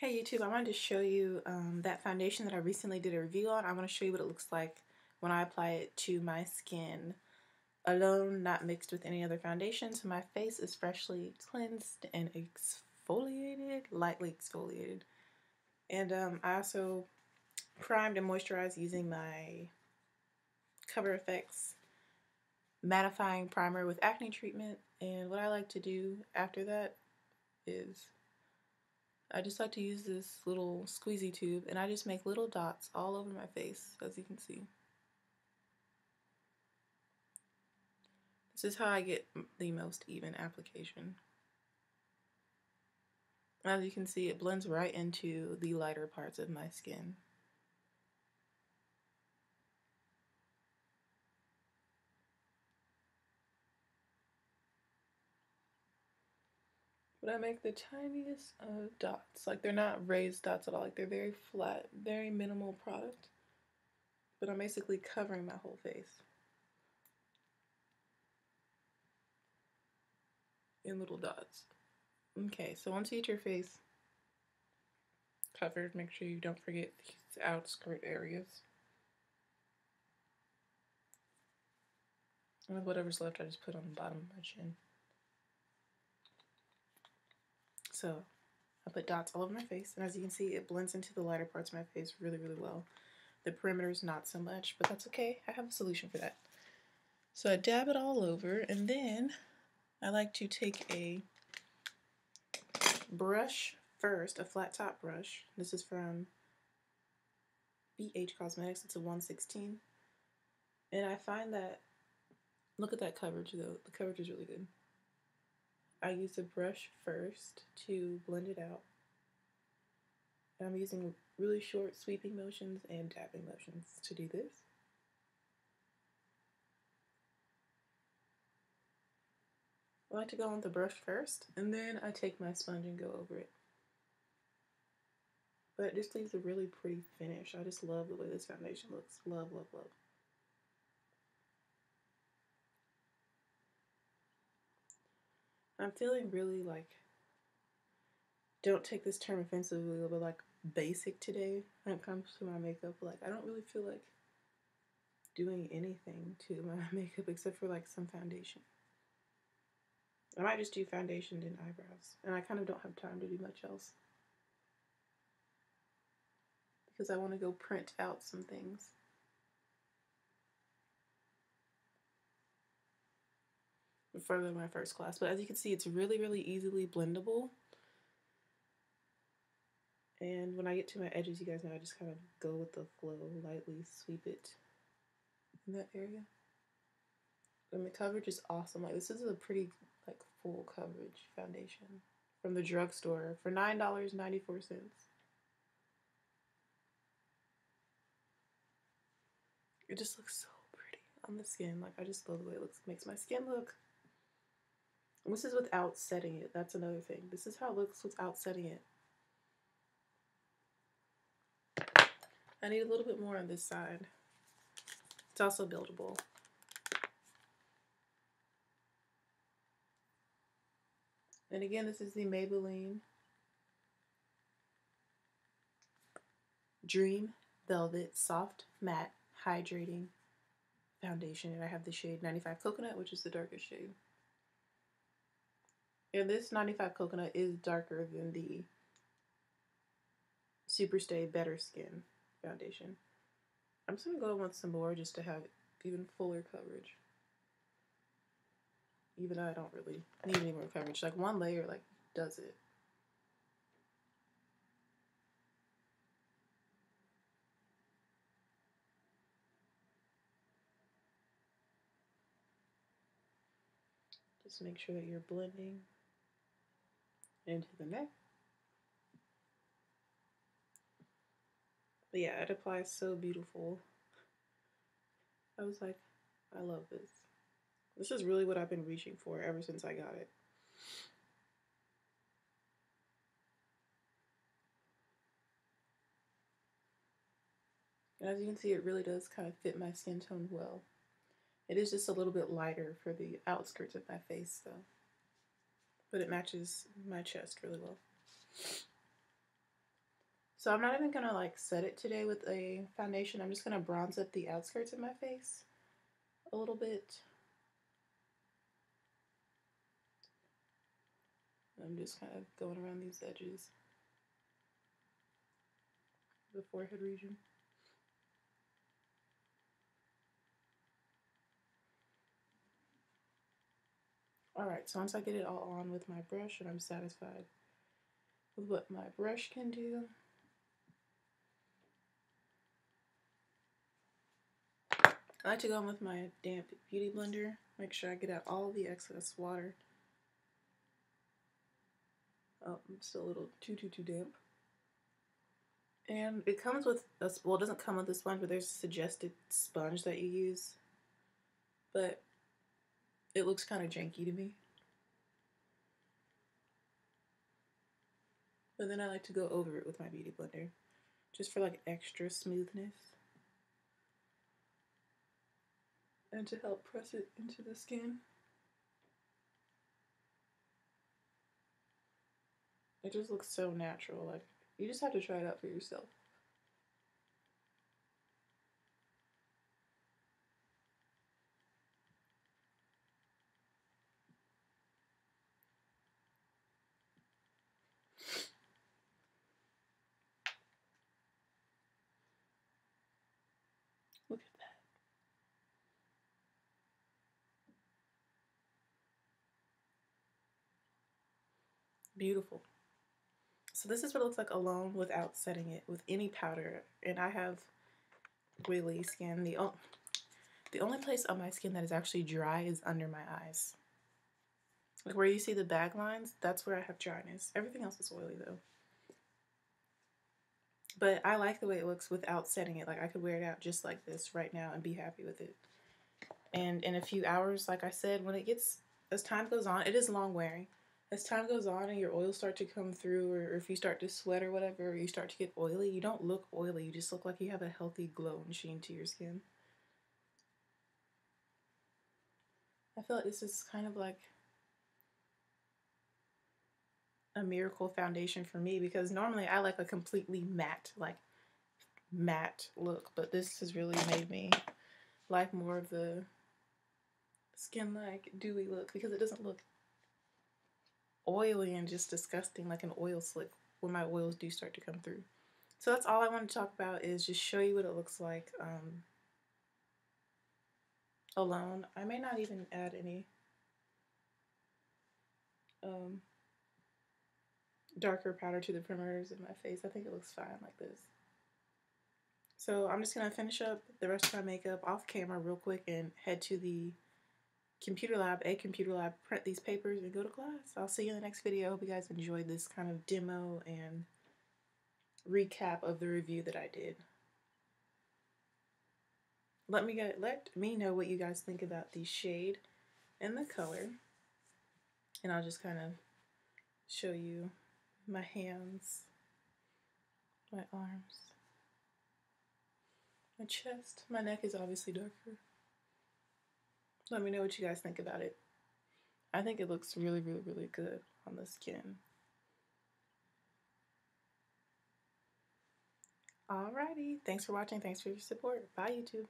Hey YouTube, I wanted to show you um, that foundation that I recently did a review on. I want to show you what it looks like when I apply it to my skin alone, not mixed with any other foundation. So my face is freshly cleansed and exfoliated, lightly exfoliated. And um, I also primed and moisturized using my Cover FX mattifying primer with acne treatment. And what I like to do after that is I just like to use this little squeezy tube and I just make little dots all over my face as you can see. This is how I get the most even application. As you can see it blends right into the lighter parts of my skin. But I make the tiniest of dots. Like they're not raised dots at all. Like they're very flat, very minimal product. But I'm basically covering my whole face. In little dots. Okay, so once you get your face covered, make sure you don't forget these outskirt areas. And whatever's left, I just put on the bottom of my chin. So I put dots all over my face, and as you can see, it blends into the lighter parts of my face really, really well. The perimeter is not so much, but that's okay. I have a solution for that. So I dab it all over, and then I like to take a brush first, a flat top brush. This is from BH Cosmetics. It's a 116. And I find that, look at that coverage though. The coverage is really good. I use a brush first to blend it out. I'm using really short sweeping motions and tapping motions to do this. I like to go on the brush first, and then I take my sponge and go over it. But it just leaves a really pretty finish. I just love the way this foundation looks. Love, love, love. I'm feeling really like, don't take this term offensively, but like basic today when it comes to my makeup. Like, I don't really feel like doing anything to my makeup except for like some foundation. I might just do foundation and eyebrows, and I kind of don't have time to do much else. Because I want to go print out some things. Further my first class. But as you can see, it's really, really easily blendable. And when I get to my edges, you guys know I just kind of go with the flow, lightly sweep it in that area. And the coverage is awesome. Like this is a pretty like full coverage foundation from the drugstore for $9.94. It just looks so pretty on the skin. Like I just love the way it looks. Makes my skin look this is without setting it. That's another thing. This is how it looks without setting it. I need a little bit more on this side. It's also buildable. And again, this is the Maybelline Dream Velvet Soft Matte Hydrating Foundation. And I have the shade 95 Coconut, which is the darkest shade. And this 95 Coconut is darker than the Superstay Better Skin foundation. I'm just going to go with some more just to have even fuller coverage. Even though I don't really need any more coverage. Like one layer like does it. Just make sure that you're blending into the neck. But yeah, it applies so beautiful. I was like, I love this. This is really what I've been reaching for ever since I got it. as you can see, it really does kind of fit my skin tone well. It is just a little bit lighter for the outskirts of my face though but it matches my chest really well. So I'm not even gonna like set it today with a foundation. I'm just gonna bronze up the outskirts of my face a little bit. I'm just kind of going around these edges, the forehead region. Alright, so once I get it all on with my brush and I'm satisfied with what my brush can do, I like to go in with my damp beauty blender, make sure I get out all the excess water. Oh, I'm still a little too, too, too damp. And it comes with, a, well it doesn't come with a sponge, but there's a suggested sponge that you use. But it looks kind of janky to me. But then I like to go over it with my beauty blender, just for like extra smoothness. And to help press it into the skin. It just looks so natural. Like you just have to try it out for yourself. Look at that. Beautiful. So this is what it looks like alone without setting it with any powder. And I have oily skin. The, the only place on my skin that is actually dry is under my eyes. Like where you see the bag lines, that's where I have dryness. Everything else is oily though. But I like the way it looks without setting it. Like I could wear it out just like this right now and be happy with it. And in a few hours, like I said, when it gets, as time goes on, it is long wearing as time goes on and your oils start to come through or if you start to sweat or whatever or you start to get oily you don't look oily you just look like you have a healthy glow and sheen to your skin I feel like this is kind of like a miracle foundation for me because normally I like a completely matte like matte look but this has really made me like more of the skin like dewy look because it doesn't look oily and just disgusting like an oil slick when my oils do start to come through. So that's all I want to talk about is just show you what it looks like um, alone. I may not even add any um, darker powder to the primers of my face. I think it looks fine like this. So I'm just going to finish up the rest of my makeup off camera real quick and head to the computer lab, a computer lab, print these papers and go to class. I'll see you in the next video. Hope you guys enjoyed this kind of demo and recap of the review that I did. Let me get let me know what you guys think about the shade and the color. And I'll just kind of show you my hands, my arms, my chest. My neck is obviously darker. Let me know what you guys think about it. I think it looks really, really, really good on the skin. Alrighty. Thanks for watching. Thanks for your support. Bye, YouTube.